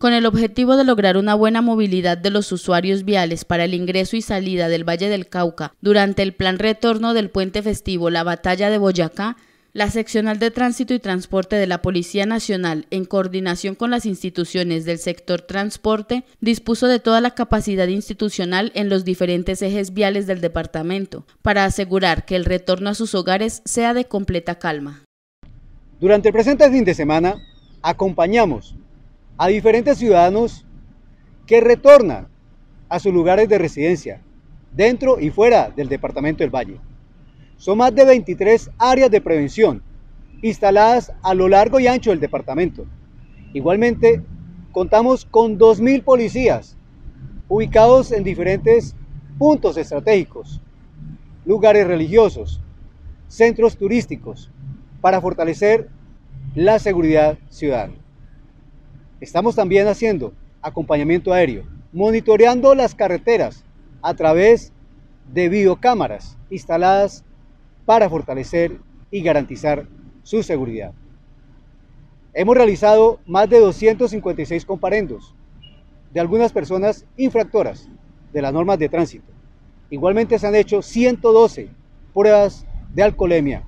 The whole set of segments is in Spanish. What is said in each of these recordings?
Con el objetivo de lograr una buena movilidad de los usuarios viales para el ingreso y salida del Valle del Cauca durante el plan retorno del puente festivo La Batalla de Boyacá, la Seccional de Tránsito y Transporte de la Policía Nacional, en coordinación con las instituciones del sector transporte, dispuso de toda la capacidad institucional en los diferentes ejes viales del departamento, para asegurar que el retorno a sus hogares sea de completa calma. Durante el presente fin de semana, acompañamos a diferentes ciudadanos que retornan a sus lugares de residencia, dentro y fuera del departamento del Valle. Son más de 23 áreas de prevención instaladas a lo largo y ancho del departamento. Igualmente, contamos con 2.000 policías ubicados en diferentes puntos estratégicos, lugares religiosos, centros turísticos, para fortalecer la seguridad ciudadana. Estamos también haciendo acompañamiento aéreo, monitoreando las carreteras a través de videocámaras instaladas para fortalecer y garantizar su seguridad. Hemos realizado más de 256 comparendos de algunas personas infractoras de las normas de tránsito. Igualmente se han hecho 112 pruebas de alcoholemia,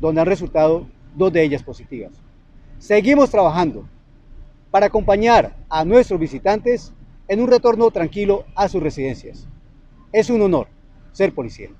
donde han resultado dos de ellas positivas. Seguimos trabajando para acompañar a nuestros visitantes en un retorno tranquilo a sus residencias. Es un honor ser policía.